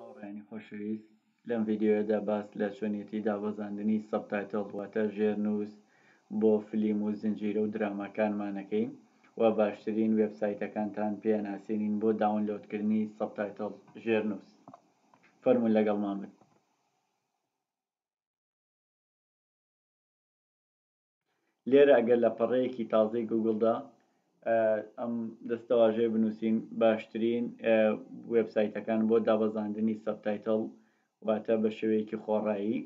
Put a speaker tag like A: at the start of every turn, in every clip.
A: هاوڕێیانی خۆشەویست، لەم ڤیدیۆیەدا باس لە چۆنیەتی دابەزاندنی Subtitle واتە ژێرنووس بۆ فلیم و زنجیرە و دراماکانمان ئەکەین و باشترین وێبسایتەکانتان پێ ئەناسێنین بۆ داونلۆدکردنی Subtitle ژێرنووس فەرموون لەگەڵمان بن. لێرە ئەگەر لە پەڕەیەکی تازەی گوگڵدا ئەم دەستەواژەیە بنووسین باشترین وێبسایتەکان بۆ دابەزاندنی سەبتایتڵ واتە بە شێوەیەکی خۆڕایی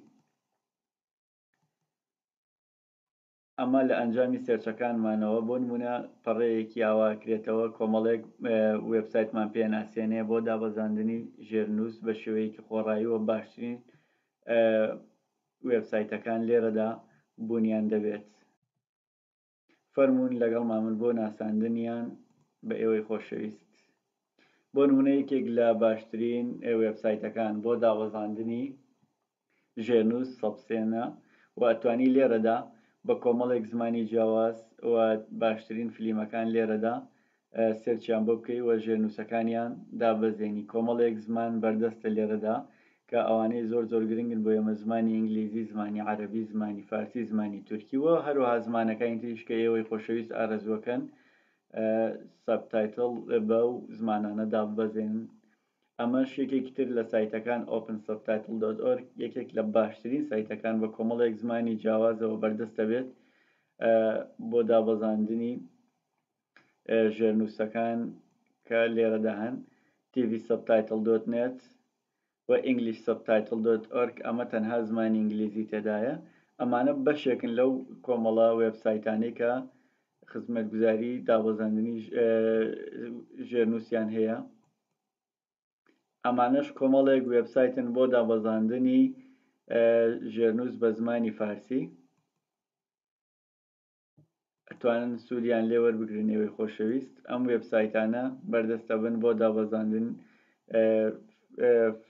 A: ئەمە لە ئەنجامی سێرچەکانمانەوە بۆ نمونە پەڕەیەکی ئاواکرێتەوە کۆمەڵێک وێبسایتمان پێناسیێنێ بۆ دابەزاندنی ژێرنووس بە شێوەیەکی خۆڕایی و باشترین وێبسایتەکان لێرەدا بونیان دەبێت فەرموون لەگەڵمامن بۆ ناساندنیان بە ئێوەی خۆشەویست بۆ نمونە یەکێک لە باشترین وێبسایتەکان بۆ دابەزاندنی ژێرنووس سەبسێنە و ئەتوانی لێرەدا بە کۆمەڵێک زمانی جیاواز و باشترین فلیمەکان لێرەدا سێرچیان بۆ بکەی و ژێرنووسەکانیان داببەزێنی، کۆمەڵێک زمان بەردەستە لێرەدا کە ئەوانەی زۆر زۆر گرنگن بۆ ئێمە، زمانی ئینگلیزی، زمانی عەرەبی، زمانی فارسی، زمانی تورکی و هەروەها زمانەکانی تریش کە ئێوەی خۆشەویست ئارەزووەکەن سەبتایتڵ بەو زمانانە داببەزێنن. ئەمەش یەکێکی تر لە سایتەکان OpenSubtitle dot org یەکێک لە باشترین سایتەکان بە کۆمەڵێک زمانی جیاوازەوە بەردەست دەبێت بۆ دابەزاندنی ژێرنووسەکان کە لێرەدا هەن، tvsubtitle dot net و englishsubtitle dot org، ئەمە تەنها زمانی ئینگلیزی تێدایە. ئەمانە بەشێکن لەو کۆمەڵە وێبسایتانەی کە خزمەتگوزاری دابەزاندنی ژێرنووسیان هەیە. ئەمانەش کۆمەڵێک وێبسایتن بۆ دابەزاندنی ژێرنووس بە زمانی فارسی. ئەتوانن سوودیان لێ وەربگرن ئێوەی خۆشەویست ئەم وێبسایتانە بەردەستە بن بۆ دابەزاندن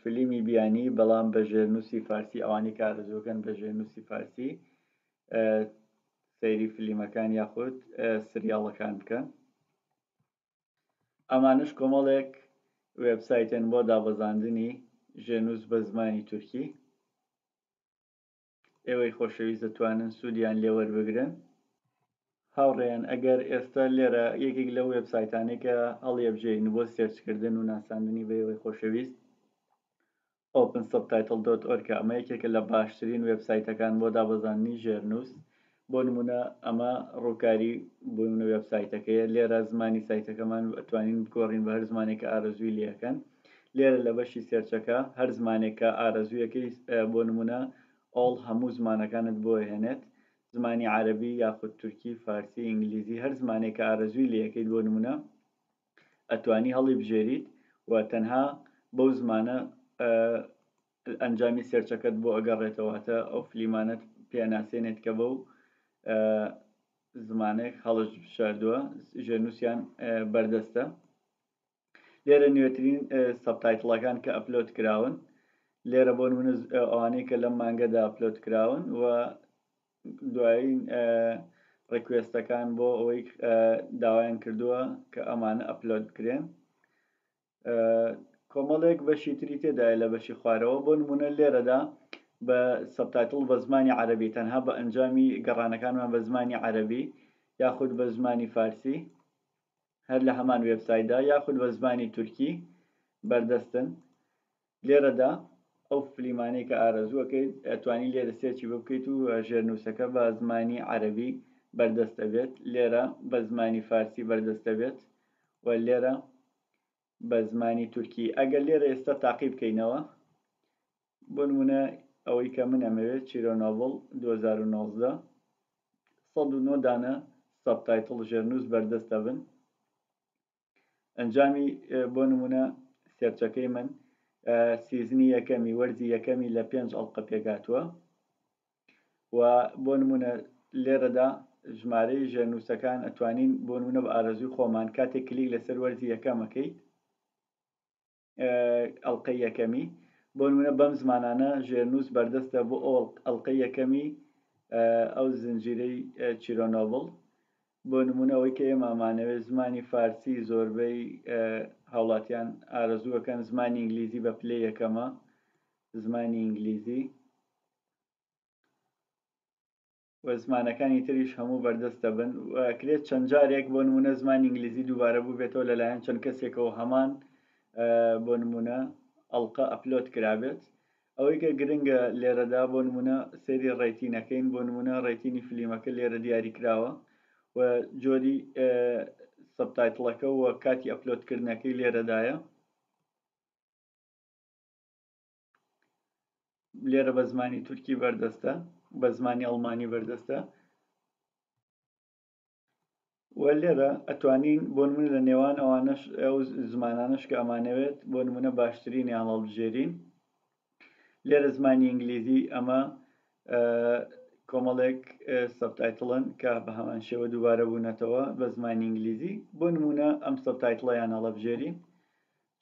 A: فلیمی بیانی بەڵام بە ژێرنووسی فارسی ئەوانی کارەزۆکەن بە ژێرنووسی فارسی سەیری فلیمەکان یاخود سریاڵەکان بکەن ئەمانش کۆمەڵێک وێبسایتن بۆ دابەزاندنی ژێنووس بە زمانی تورکی ئێوەی خۆشەویست دەتوانن سوودیان لێ وەربگرن. هاوڕێیان ئەگەر ئێستا لێرە یەکێک لەو وێبسایتانەی کە هەڵیەبژێرین بۆ سێرچکردن و ناساندنی بە ئێوەی خۆشەویست open subtitle.org کە ئەمە یەکێکە لە باشترین وێبسایتەکان بۆ دابەزاندنی ژێرنووس بۆ نموونە ئەمە ڕووکاری بۆ نموونە وێب سایتەکەیە لێرە زمانی سایتەکەمان ئەتوانین بگۆڕین بە هەر زمانێک کە ئارەزووی لێکەن لێرە لە بەشی سێرچەکە هەر زمانێک کە ئارەزوویەکەی بۆ نموونە ئۆڵ هەموو زمانەکانت بۆ هێنێت زمانی عەرەبی یاخود تورکی فارسی ئینگلیزی هەر زمانێک کە ئارەزووی لێکەیت بۆ نموونە ئەتوانی هەڵی بژێریت و تەنها بەو زمانە ئەنجامی سێرچەکەت بۆ ئەگەڕێتەوە واتە ئەو فلیمانەت پێ ئەناسێنێت کە بەو زمانێک هەڵش بشاردووە ژێنووسیان بەردەستە لێرە نوێترین سەبتایتڵەکان کە ئەپلۆد کراون لێرە بۆ نمونە ئەوانەی کە لەم مانگەدا ئەپلۆد کراون و دوایین ڕێکوێستەکان بۆ ئەوەی داوایان کردووە کە ئەمانە ئەپلۆد بکرێن کۆمەڵێک بەشی تری تێدایە لە بەشی خوارەوە بۆ نمونە لێرەدا بە سەبتایتڵ بە زمانی عەربی تەنها بە ئەنجامی گەڕانەکانمان بە زمانی عەربی یاخود بە زمانی فارسی هەر لە هەمان وێبسایدا یاخود بە زمانی تورکی بەردەستن لێرەدا ئەو فلیمانەی کە ئارەزوو ئەکەیت ئەتوانی لێرە سێرچی بۆ بکەیت و ژێرنووسەکە بە زمانی عەرەبی بەردەست ئەبێت لێرە بە زمانی فارسی بەردەست ئەبێت و لێرە بە زمانی تورکی ئەگەر لێرە ئێستا تاقی بکەینەوە بۆ نمونە ئەوەی کە من ئەمەوێت چیرۆنۆڤڵ 2019 سەد و نۆ دانە سەبتایتڵ ژێرنووس بەردەست دەبن ئەنجامی بۆ نمونە سێرچەکەی من سیزنی یەکەمی وەرزی یەکەمی لە پێنج ئەڵلقە پێکاتوە و بۆ نمونە لێرەدا ژمارەی ژێرنووسەکان ئەتوانین بۆ نمونە بە ئارەزوی خۆمان کاتێک کلیک لەسەر وەرزی یەکەمەکەیت ئەڵقەی یەکەمی بۆ نمونە بەم زمانانە ژێرنووس بەردەستە بۆ ئەو ئەڵلقەی یەکەمی ئەو زنجیرەی چیرۆنۆبل بۆ نمونەوەی کە ئێمامانەوێت زمانی فارسی زۆربەی هاوڵاتیان ئارەزووەکەن زمانی ئینگلیزی بە پلێ یەکەمە زمانی ئینگلیزی و زمانەکانی تریش هەموو بەردەست دەبن و ئەکرێت چەند جارێک بۆ نموونە زمانی ئینگلیزی دووبارە بووبێتەوە لەلایەن چەند کەسێکەوە هەمان بۆ نموونە ئەڵقە ئەپلۆد کرابێت ئەوەی کە گرنگە لێرەدا بۆ نمونە سەیری ڕێتینەکەین بۆ نمونە ڕێتینی فلیمەکە لێرە دیاری کراوە و جۆری سەبتایتڵەکە و کاتی ئەپلۆدکردنەکەی لێرەدایە لێرە بە زمانی تورکی بەردەستە بە زمانی ئەڵمانی بەردەستە و لێرە ئەتوانین بۆ نمونە لە نێوان ئەوانش ئەو زمانانش کە ئەمانەوێت بۆ نمونە باشترینیان هەڵبژێرین لێرە زمانی ئینگلیزی ئەمە کۆمەڵێک سەبتایتڵن کە بە هەمان شێوە دووبارە بوونەتەوە بە زمانی ئینگلیزی بۆ نمونە ئەم سەبتایتڵیان هەڵبژێرین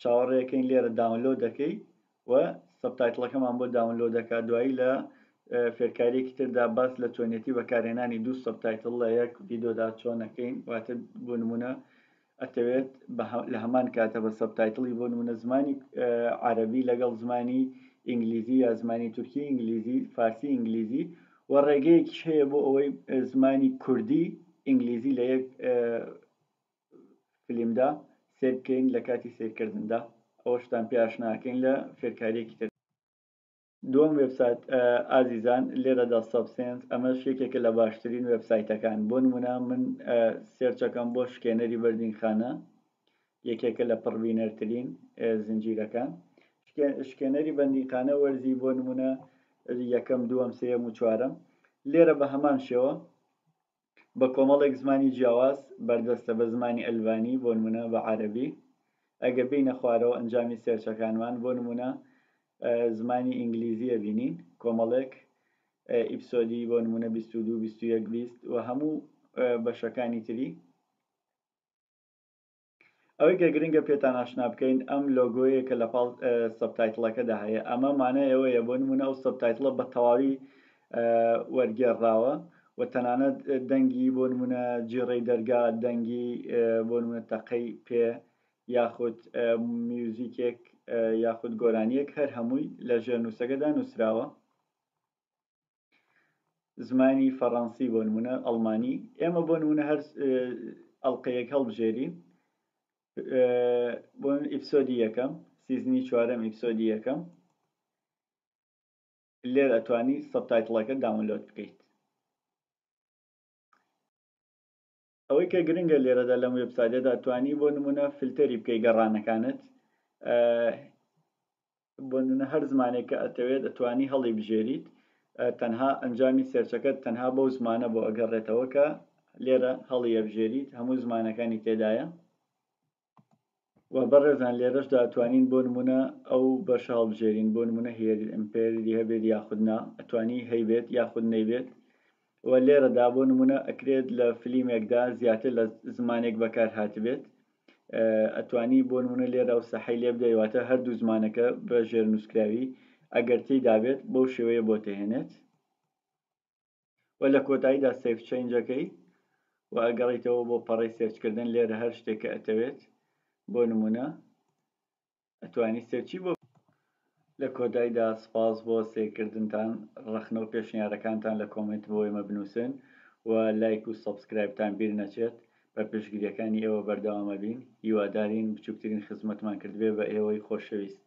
A: چاوەڕێکەین لێرە داونلۆد دەکەی و سەبتایتڵەکەمان بۆ داونلۆد دەکات دوایی لە فێرکاریەکی تردا باس لە چۆنیەتی بەکارهێنانی دوو سەبتایتڵ لە یەک ڤیدۆدا چۆنەکەین واتە بۆ نمونە ئەتەوێت لە هەمان کاتە بە سەبتایتڵی بۆ نمونە زمانی عربی لەگەڵ زمانی ئینگلیزی یا زمانی تورکی ئینگلیزی فارسی ئینگلیزی و ڕێگەیەکی هەیە بۆ ئەوەی زمانی کوردی ئینگلیزی لە یەک فلیمدا سەیر بکەین لە کاتی سەیرکردندا ئەوەشتان پێ ئاشناکەین لە فێرکاریەکی تر دووەم وێبسایت ئازیزان لێرەدا سەبسێنس ئەمە شێکێکە لە باشترین وێبسایتەکان بۆ نمونە من سێرچەکەم بۆ شکێنەری بەردینخانە یەکێکە لە پڕبینەرترین زنجیرەکان شکێنەری بەندینخانە وەرزی بۆ نمونە یەکەم دووەم سێم و چوارم لێرە بە هەمان شێوە بە کۆمەڵێک زمانی جیاواز بەردەستە بە زمانی ئەلبانی بۆ نموونە بە عەرەبی ئەگەر بێینە خوارەوە ئەنجامی سێرچەکانمان بۆ نموونە زمانی ئینگلیزی ئەبینین کۆمەڵێک ئیپسۆدی بۆ نموونە 22 21 20 و هەموو بەشەکانی تری ئەوەی کە گرنگە پێتان ئاشنا بکەین ئەم لۆگۆیە کە لە پاڵ سەبتایتڵەکەدا هەیە ئەمە مانای ئەوەیە بۆ نموونە ئەو سەبتایتڵە بە تەواوی وەرگێڕراوە و تەنانەت دەنگی بۆ نموونە جیڕەی دەرگا دەنگی بۆ نموونە تەقەی پێ یاخود میوزیکێک یاخود گۆرانیەک هەر هەمووی لە ژێرنووسەکەدا نووسراوە زمانی فەڕەنسی بۆ نمونە ئەڵمانی ئێمە بۆ نمونە هەر ئەڵلقەیەک هەڵبژێری بۆ ئیفسۆدی یەکەم سیزنی چوارم ئیفسۆدی یەکەم لێر ئەتوانی سەبتایتڵەکە داونلۆد بکەیت ئەوەی کە گرنگە لێرەدا لەم وێبسایدەدا توانی بۆ نمونە فلتەری بکەی گەڕانەکانت بۆ نونە هەر زمانێک کە ئەتەوێت ئەتوانی هەڵی بژێریت تەنها ئەنجامی سێرچەکەت تەنها بەو زمانە بۆ ئەگەڕێتەوە کە لێرە هەڵی ئەبژێریت هەموو زمانەکانی تێدایە وە بەڕێزان لێرەشدا ئەتوانین بۆ نمونە ئەو بەشە هەڵبژێرین بۆ نمونە هێرید ئیمپێریدی هەبێت یاخود نا ئەتوانی هەیبێت یاخود نەیبێت و لێرەدا بۆ نمونە ئەکرێت لە فلیمێکدا زیاتر لە زمانێک بەکار هاتبێت ئەتوانی بۆ نمونە لێرە و سەحی لێ بدەیواتە هەردوو زمانەکە بە ژێر نووسکراوی ئەگەر تێدابێت بەو شێوەیە بۆ تێهێنێت وە لە کۆتاییدا سەیڤ چەینجەکەی وە ئەگەڕیتەوە بۆ پەڕەی سێرچ کردن لێرە هەر شتێک کە ئەتەوێت بۆ نمونە ئەتوانی سێرچی بۆ لە کۆتایدا سپاس بۆ سەیرکردنتان ڕەخنە و پێشنیارەکانتان لە کۆمێنت بۆ ئێمە بنوسن و لایک و سەبسکرایبتان بیر نەچێت بە پشتگریەکانی ئێوە بەردەوام ئەبین هیوادارین بچوکترین خزمەتمان کردبێ بە ئێوەی خۆشەویست.